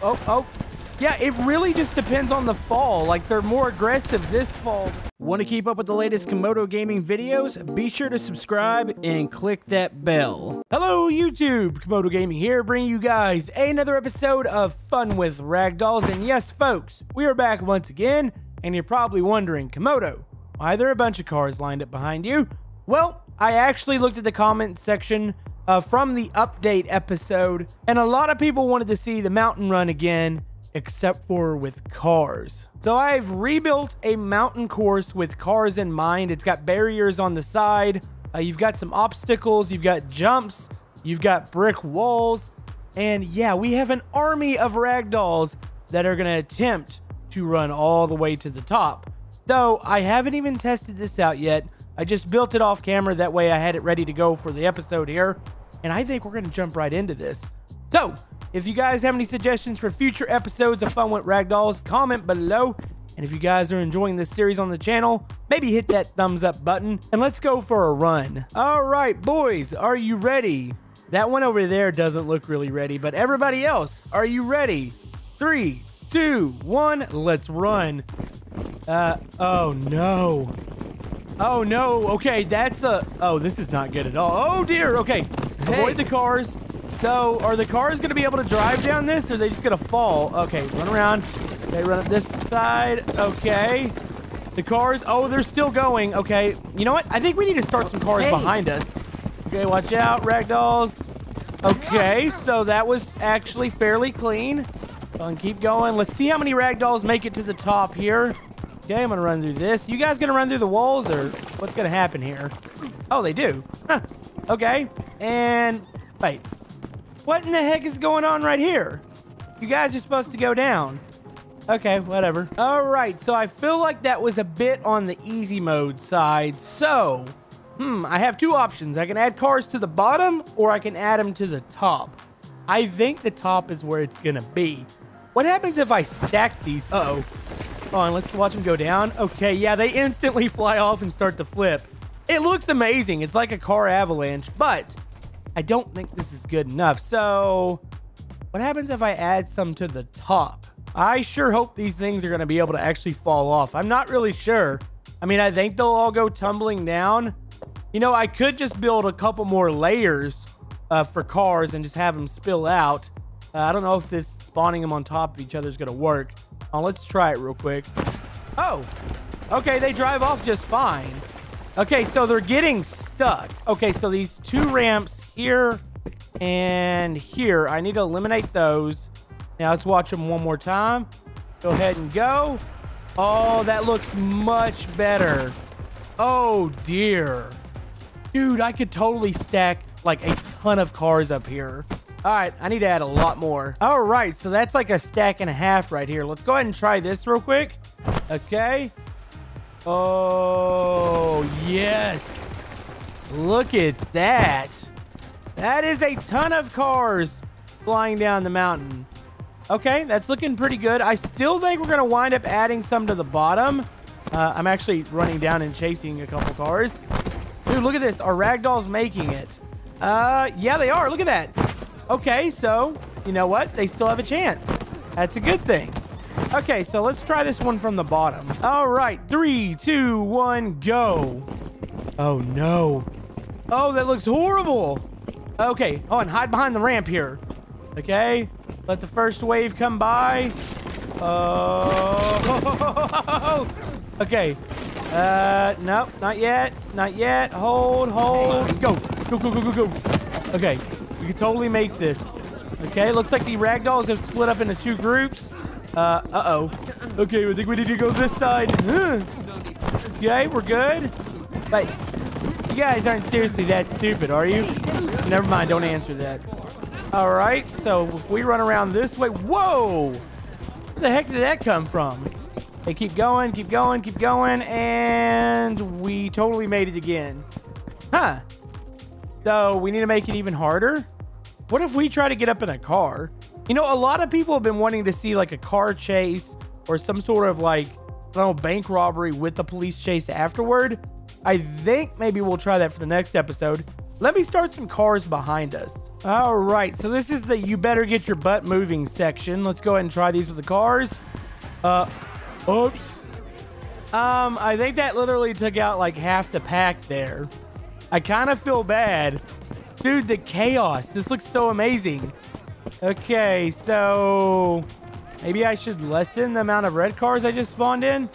Oh, oh, oh. Yeah, it really just depends on the fall. Like, they're more aggressive this fall. Want to keep up with the latest Camodo gaming videos? Be sure to subscribe and click that bell. Hello, YouTube! Camodo Gaming here, bringing you guys another episode of Fun with Ragdolls. And yes, folks, we are back once again. And you're probably wondering, Camodo, why are there a bunch of cars lined up behind you? Well, I actually looked at the comment section uh, from the update episode, and a lot of people wanted to see the mountain run again except for with cars. So I've rebuilt a mountain course with cars in mind. It's got barriers on the side. Uh, you've got some obstacles. You've got jumps. You've got brick walls. And yeah, we have an army of ragdolls that are going to attempt to run all the way to the top. So I haven't even tested this out yet. I just built it off camera. That way I had it ready to go for the episode here. And I think we're going to jump right into this. So if you guys have any suggestions for future episodes of Fun with Ragdolls, comment below. And if you guys are enjoying this series on the channel, maybe hit that thumbs up button and let's go for a run. All right, boys, are you ready? That one over there doesn't look really ready, but everybody else, are you ready? Three, two, one, let's run. Uh, oh no. Oh no, okay, that's a, oh, this is not good at all. Oh dear, okay. Hey. Avoid the cars. So, are the cars going to be able to drive down this, or are they just going to fall? Okay, run around. They run up this side. Okay. The cars, oh, they're still going. Okay, you know what? I think we need to start some cars hey. behind us. Okay, watch out, ragdolls. Okay, so that was actually fairly clean. On, keep going. Let's see how many ragdolls make it to the top here. Okay, I'm gonna run through this. You guys gonna run through the walls, or what's gonna happen here? Oh, they do. Huh. Okay, and wait. What in the heck is going on right here? You guys are supposed to go down. Okay, whatever. All right, so I feel like that was a bit on the easy mode side. So, hmm, I have two options. I can add cars to the bottom or I can add them to the top. I think the top is where it's gonna be. What happens if I stack these? Uh oh Hold on, let's watch them go down. Okay, yeah, they instantly fly off and start to flip. It looks amazing. It's like a car avalanche, but I don't think this is good enough. So what happens if I add some to the top? I sure hope these things are going to be able to actually fall off. I'm not really sure. I mean, I think they'll all go tumbling down. You know, I could just build a couple more layers uh, for cars and just have them spill out. Uh, I don't know if this spawning them on top of each other is going to work. Uh, let's try it real quick. Oh, okay. They drive off just fine. Okay, so they're getting stuck. Okay, so these two ramps here and here, I need to eliminate those. Now let's watch them one more time. Go ahead and go. Oh, that looks much better. Oh, dear. Dude, I could totally stack like a ton of cars up here. All right, I need to add a lot more. All right, so that's like a stack and a half right here. Let's go ahead and try this real quick. Okay. Oh, yes. Look at that. That is a ton of cars flying down the mountain. Okay, that's looking pretty good. I still think we're going to wind up adding some to the bottom. Uh, I'm actually running down and chasing a couple cars. Dude, look at this. Are ragdolls making it? Uh, yeah, they are. Look at that. Okay, so, you know what? They still have a chance. That's a good thing. Okay, so let's try this one from the bottom. All right, three, two, one, go. Oh, no. Oh, that looks horrible. Okay, hold on, hide behind the ramp here. Okay, let the first wave come by. Oh, okay. Uh, nope, not yet, not yet. Hold, hold, go, go, go, go, go, go. Okay, we can totally make this. Okay, looks like the ragdolls have split up into two groups. Uh, uh-oh. Okay, I think we need to go this side. Okay, we're good. But you guys aren't seriously that stupid, are you? Never mind, don't answer that. All right, so if we run around this way, whoa! Where the heck did that come from? Hey, keep going, keep going, keep going, and we totally made it again. Huh. So we need to make it even harder? What if we try to get up in a car? You know, a lot of people have been wanting to see like a car chase or some sort of like, I don't know, bank robbery with the police chase afterward. I think maybe we'll try that for the next episode. Let me start some cars behind us. All right, so this is the you better get your butt moving section. Let's go ahead and try these with the cars. Uh, oops. Um, I think that literally took out like half the pack there. I kind of feel bad. Dude, the chaos. This looks so amazing. Okay, so maybe I should lessen the amount of red cars I just spawned in.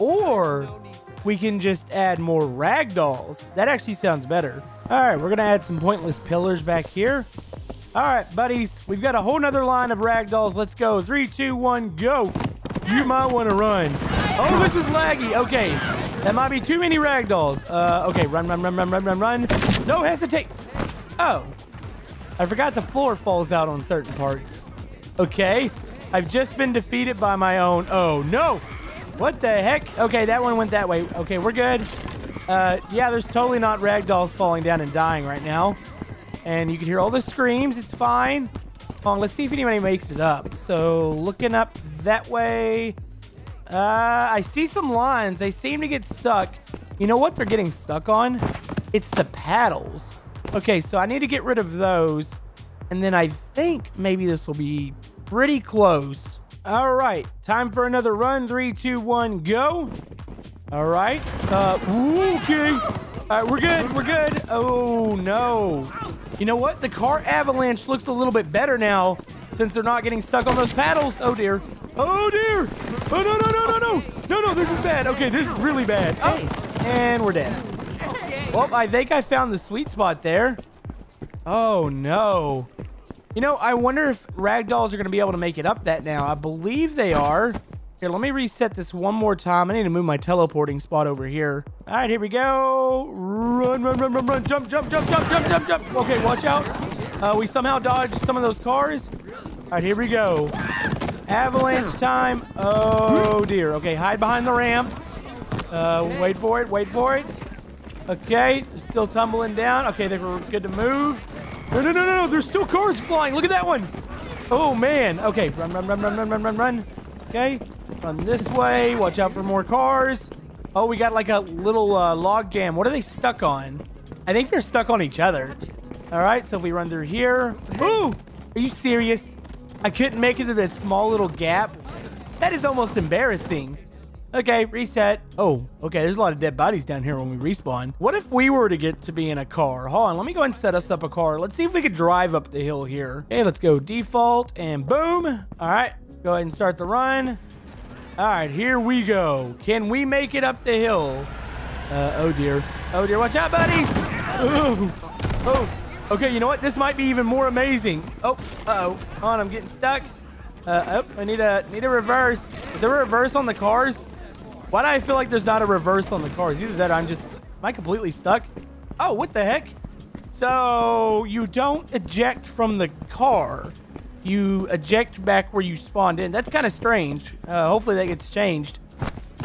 Or we can just add more ragdolls. That actually sounds better. All right, we're going to add some pointless pillars back here. All right, buddies, we've got a whole nother line of ragdolls. Let's go. Three, two, one, go. You might want to run. Oh, this is laggy. Okay, that might be too many ragdolls. Uh, okay, run, run, run, run, run, run, run. No hesitate. Oh, I forgot the floor falls out on certain parts. Okay, I've just been defeated by my own. Oh, no. What the heck? Okay, that one went that way. Okay, we're good. Uh, yeah, there's totally not ragdolls falling down and dying right now. And you can hear all the screams. It's fine. On, let's see if anybody makes it up. So, looking up that way. Uh, I see some lines. They seem to get stuck. You know what they're getting stuck on? It's the paddles. Okay, so I need to get rid of those. And then I think maybe this will be pretty close. All right, time for another run. Three, two, one, go. All right. Uh, okay. All right, we're good. We're good. Oh, no. You know what? The car avalanche looks a little bit better now since they're not getting stuck on those paddles. Oh, dear. Oh, dear. Oh, no, no, no, no, no. No, no, this is bad. Okay, this is really bad. Oh, and we're dead. Well, I think I found the sweet spot there. Oh, no. You know, I wonder if ragdolls are going to be able to make it up that now. I believe they are. Here, let me reset this one more time. I need to move my teleporting spot over here. All right, here we go. Run, run, run, run, run. Jump, jump, jump, jump, jump, jump, jump. Okay, watch out. Uh, we somehow dodged some of those cars. All right, here we go. Avalanche time. Oh, dear. Okay, hide behind the ramp. Uh, wait for it. Wait for it. Okay, still tumbling down. Okay, they were good to move. No, no, no, no, no. There's still cars flying. Look at that one. Oh, man. Okay, run, run, run, run, run, run, run, run. Okay, run this way. Watch out for more cars. Oh, we got like a little uh, log jam. What are they stuck on? I think they're stuck on each other. All right, so if we run through here. Ooh, are you serious? I couldn't make it to that small little gap. That is almost embarrassing. Okay, reset. Oh, okay, there's a lot of dead bodies down here when we respawn. What if we were to get to be in a car? Hold on, let me go and set us up a car. Let's see if we could drive up the hill here. Okay, let's go default and boom. All right, Go ahead and start the run. All right, here we go. Can we make it up the hill? Uh, oh dear. Oh dear, watch out, buddies. Ooh. Oh, okay, you know what? This might be even more amazing. Oh, uh-oh. Hold on, I'm getting stuck. Uh, oh, I need a, need a reverse. Is there a reverse on the cars? Why do I feel like there's not a reverse on the cars? Either that I'm just, am I completely stuck? Oh, what the heck? So you don't eject from the car you eject back where you spawned in. That's kind of strange. Uh, hopefully that gets changed.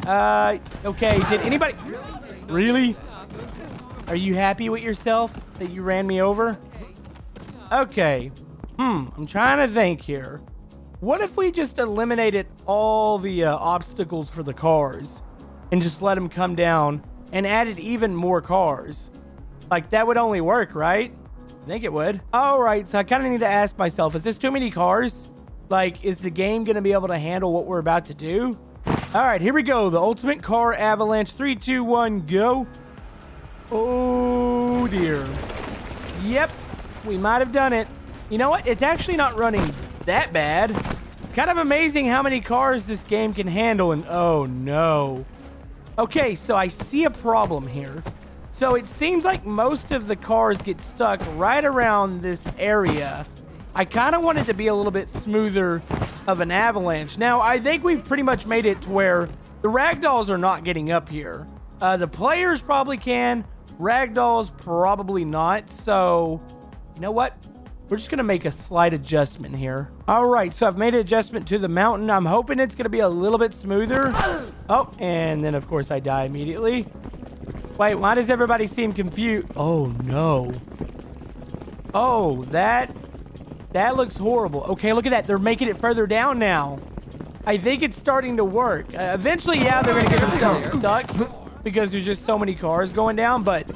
Uh, okay, did anybody... Really? Are you happy with yourself that you ran me over? Okay. Hmm, I'm trying to think here. What if we just eliminated all the uh, obstacles for the cars and just let them come down and added even more cars? Like, that would only work, right? I think it would. All right, so I kind of need to ask myself, is this too many cars? Like, is the game going to be able to handle what we're about to do? All right, here we go. The ultimate car avalanche. Three, two, one, go. Oh, dear. Yep, we might have done it. You know what? It's actually not running that bad. It's kind of amazing how many cars this game can handle. And oh, no. Okay, so I see a problem here. So it seems like most of the cars get stuck right around this area. I kind of wanted to be a little bit smoother of an avalanche. Now, I think we've pretty much made it to where the ragdolls are not getting up here. Uh, the players probably can. Ragdolls probably not. So, you know what? We're just going to make a slight adjustment here. All right, so I've made an adjustment to the mountain. I'm hoping it's going to be a little bit smoother. Oh, and then, of course, I die immediately. Wait, why does everybody seem confused? Oh, no. Oh, that... That looks horrible. Okay, look at that. They're making it further down now. I think it's starting to work. Uh, eventually, yeah, they're going to get themselves stuck because there's just so many cars going down, but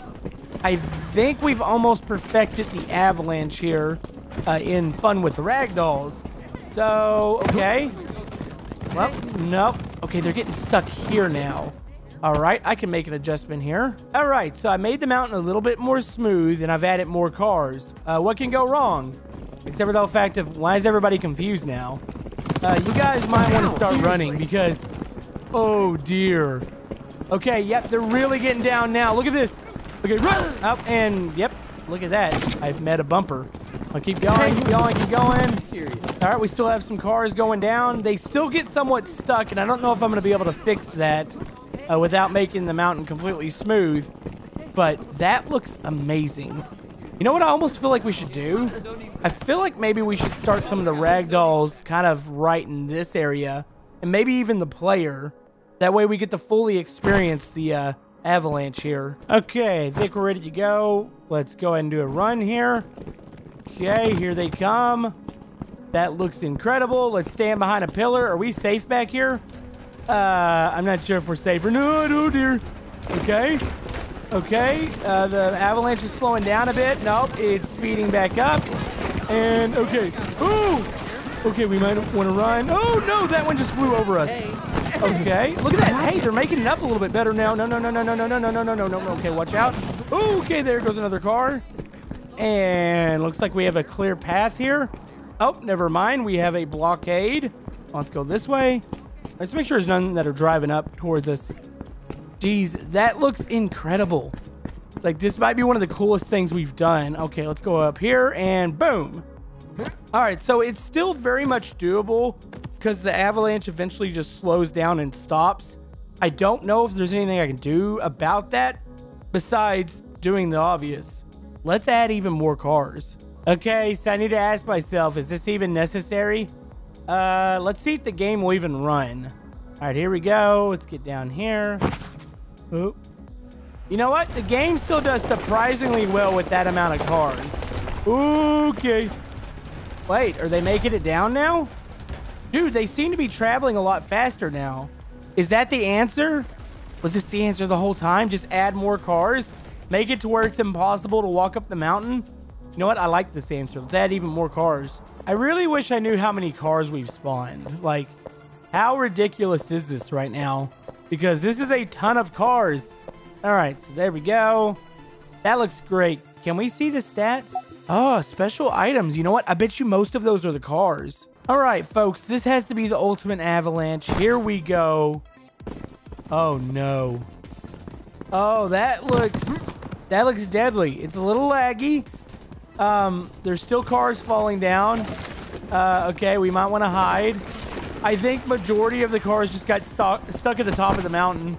I think we've almost perfected the avalanche here uh, in Fun with the Ragdolls. So, okay. Well, nope. Okay, they're getting stuck here now. All right, I can make an adjustment here. All right, so I made the mountain a little bit more smooth and I've added more cars. Uh, what can go wrong? Except for the fact of why is everybody confused now? Uh, you guys might want to start running because, oh dear. Okay, yep, they're really getting down now. Look at this. Okay, run up and yep, look at that. I've met a bumper. I'll keep going, keep going, keep going. Serious. All right, we still have some cars going down. They still get somewhat stuck, and I don't know if I'm going to be able to fix that uh, without making the mountain completely smooth. But that looks amazing. You know what I almost feel like we should do? I feel like maybe we should start some of the ragdolls kind of right in this area, and maybe even the player. That way we get to fully experience the uh, avalanche here. Okay, I think we're ready to go. Let's go ahead and do a run here. Okay, here they come. That looks incredible. Let's stand behind a pillar. Are we safe back here? Uh, I'm not sure if we're safe or no, oh dear. Okay. Okay, uh, the avalanche is slowing down a bit. Nope, it's speeding back up. And, okay. Ooh! Okay, we might want to run. Oh, no, that one just flew over us. Okay, look at that. Hey, they're making it up a little bit better now. No, no, no, no, no, no, no, no, no, no, no, no. Okay, watch out. Okay, there goes another car. And looks like we have a clear path here. Oh, never mind. We have a blockade. Let's go this way. Let's make sure there's none that are driving up towards us. Jeez, that looks incredible. Like, this might be one of the coolest things we've done. Okay, let's go up here and boom. All right, so it's still very much doable because the avalanche eventually just slows down and stops. I don't know if there's anything I can do about that besides doing the obvious. Let's add even more cars. Okay, so I need to ask myself, is this even necessary? Uh, let's see if the game will even run. All right, here we go. Let's get down here. Oop. You know what? The game still does surprisingly well with that amount of cars. Okay. Wait, are they making it down now? Dude, they seem to be traveling a lot faster now. Is that the answer? Was this the answer the whole time? Just add more cars? Make it to where it's impossible to walk up the mountain? You know what? I like this answer. Let's add even more cars. I really wish I knew how many cars we've spawned. Like, how ridiculous is this right now? Because this is a ton of cars. All right, so there we go. That looks great. Can we see the stats? Oh, special items. You know what? I bet you most of those are the cars. All right, folks, this has to be the ultimate avalanche. Here we go. Oh, no. Oh, that looks... That looks deadly. It's a little laggy. Um, there's still cars falling down. Uh, okay, we might want to hide. I think majority of the cars just got stuck stuck at the top of the mountain.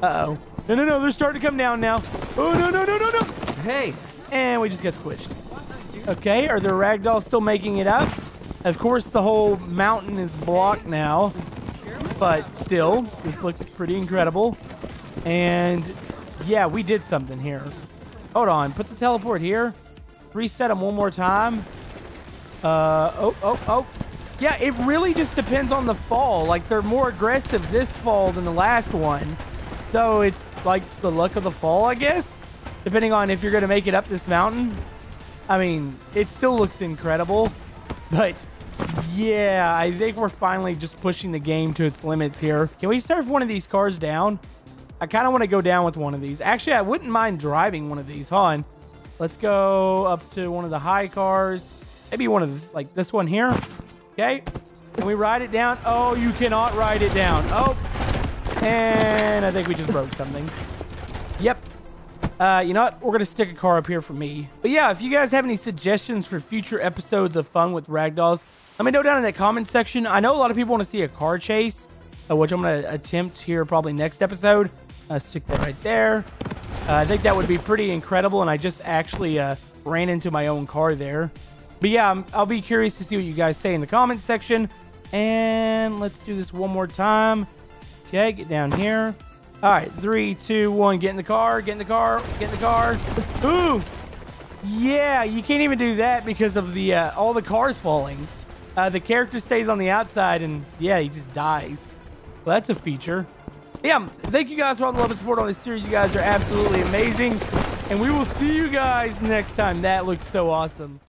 Uh-oh. No, no, no, they're starting to come down now. Oh, no, no, no, no, no. Hey. And we just get squished. Okay, are the ragdolls still making it up? Of course, the whole mountain is blocked now. But still, this looks pretty incredible. And yeah, we did something here. Hold on, put the teleport here. Reset them one more time. Uh, oh, oh, oh. Yeah, it really just depends on the fall. Like, they're more aggressive this fall than the last one. So it's like the luck of the fall, I guess. Depending on if you're going to make it up this mountain. I mean, it still looks incredible. But, yeah, I think we're finally just pushing the game to its limits here. Can we surf one of these cars down? I kind of want to go down with one of these. Actually, I wouldn't mind driving one of these. Hold on. Let's go up to one of the high cars. Maybe one of the, like this one here. Okay. Can we ride it down? Oh, you cannot ride it down. Oh. And I think we just broke something. Uh, you know what? We're going to stick a car up here for me. But yeah, if you guys have any suggestions for future episodes of Fun with Ragdolls, let me know down in the comment section. I know a lot of people want to see a car chase, uh, which I'm going to attempt here probably next episode. Uh, stick that right there. Uh, I think that would be pretty incredible, and I just actually uh, ran into my own car there. But yeah, i I'll be curious to see what you guys say in the comments section. And let's do this one more time. Okay, get down here. All right, three, two, one. Get in the car. Get in the car. Get in the car. Ooh, yeah. You can't even do that because of the uh, all the cars falling. Uh, the character stays on the outside, and yeah, he just dies. Well, that's a feature yeah, thank you guys for all the love and support on this series. You guys are absolutely amazing. And we will see you guys next time. That looks so awesome.